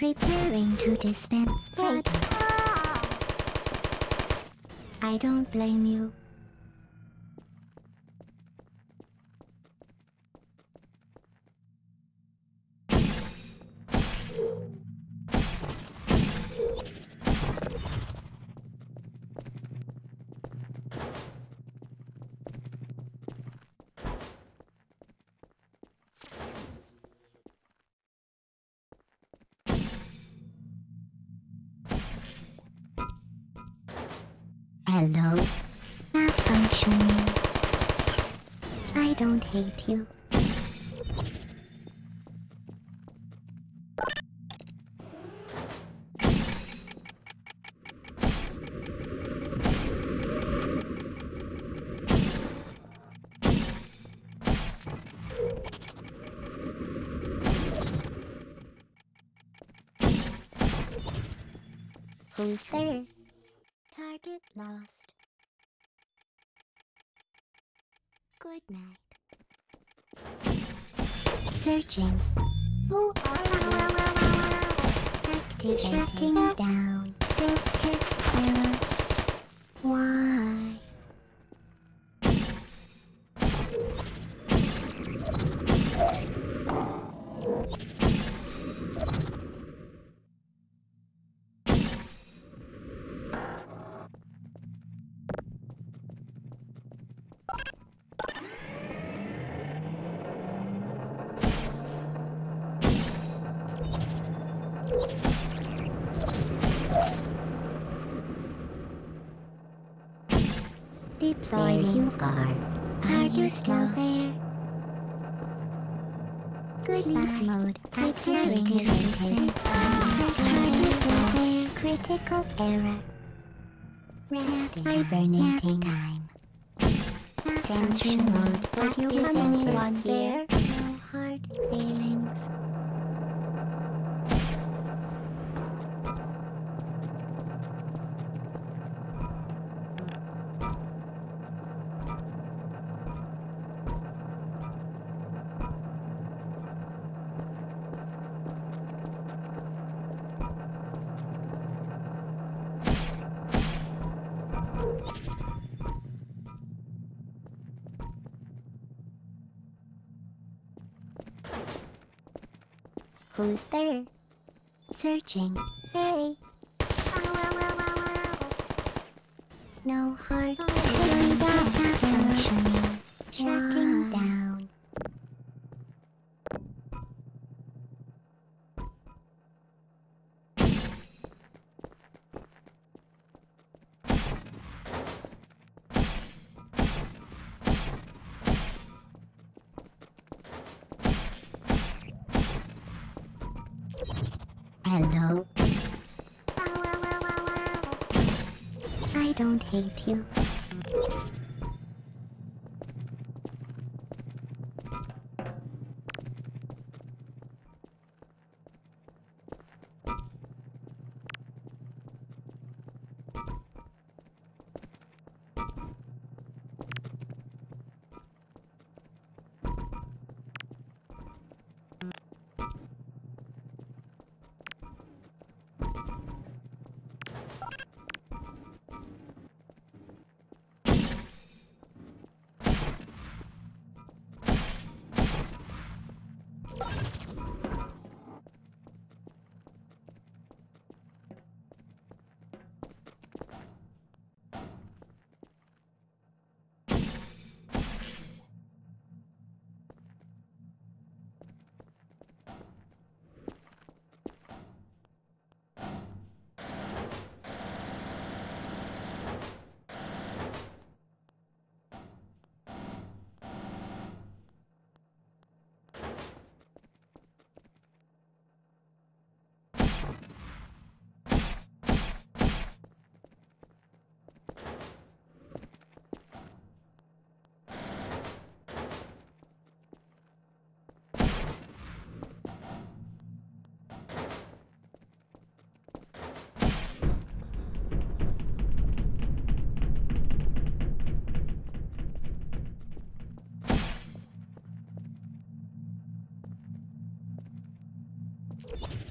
Preparing to dispense powder. I don't blame you. Hello? Malfunctioning. I don't hate you. Who's there? Lost. Good night. Searching. You? Active shutting down. Error. Why? Deploy there you are. Are you still there? Goodbye. mode. Preparing to dispense. Are you still there? Critical error. Resting. Hibernating time. Sentry mode. Are you anyone there? No hard feelings. Who's there? Searching. Hey. No hard functioning. Shutting down. Hello? I don't hate you. What?